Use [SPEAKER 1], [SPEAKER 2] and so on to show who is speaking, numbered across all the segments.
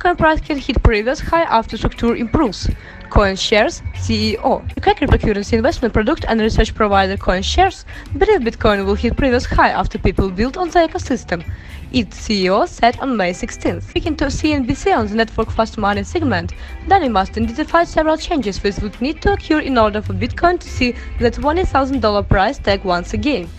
[SPEAKER 1] Bitcoin price can hit previous high after structure improves. CoinShares CEO. UK cryptocurrency investment product and research provider CoinShares believe Bitcoin will hit previous high after people build on the ecosystem. Its CEO said on May 16. Speaking to CNBC on the network fast money segment, Danny Masters identify several changes which would need to occur in order for Bitcoin to see the $20,000 price tag once again.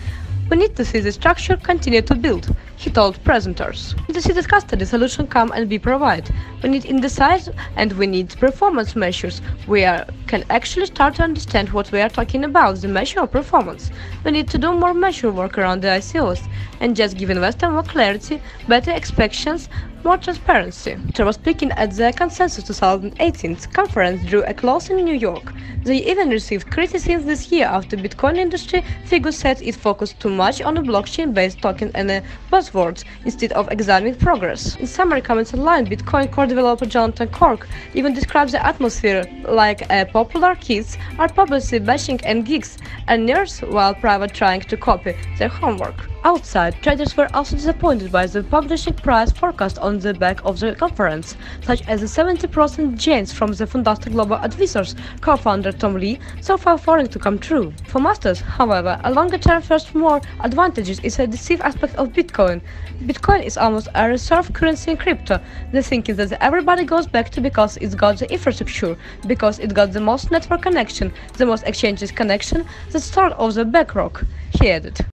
[SPEAKER 1] We need to see the structure continue to build, he told presenters. We need to see that custody solution come and be provided. We need insights and we need performance measures. We are, can actually start to understand what we are talking about, the measure of performance. We need to do more measure work around the ICOs and just give investors more clarity, better expectations, more transparency. Was speaking at the Consensus 2018 conference drew a close in New York. They even received criticism this year after Bitcoin industry figures said it focused too much on the blockchain-based token and buzzwords instead of examining progress. In summary comments online, Bitcoin core developer Johnathan Corgan even describes the atmosphere like uh, popular kids are publicly bashing and geeks and nerds while private trying to copy their homework. Outside, traders were also disappointed by the publishing price forecast on the back of the conference, such as the 70% gains from the Fundstrat Global Advisors co-founder Tom Lee so far failing to come true. For masters, however, a longer-term first more advantages is a deceive aspect of Bitcoin. Bitcoin is almost a reserve currency in crypto, the thinking that everybody goes back to because it's got the infrastructure, because it got the most network connection, the most exchanges connection, the start of the bedrock, he added.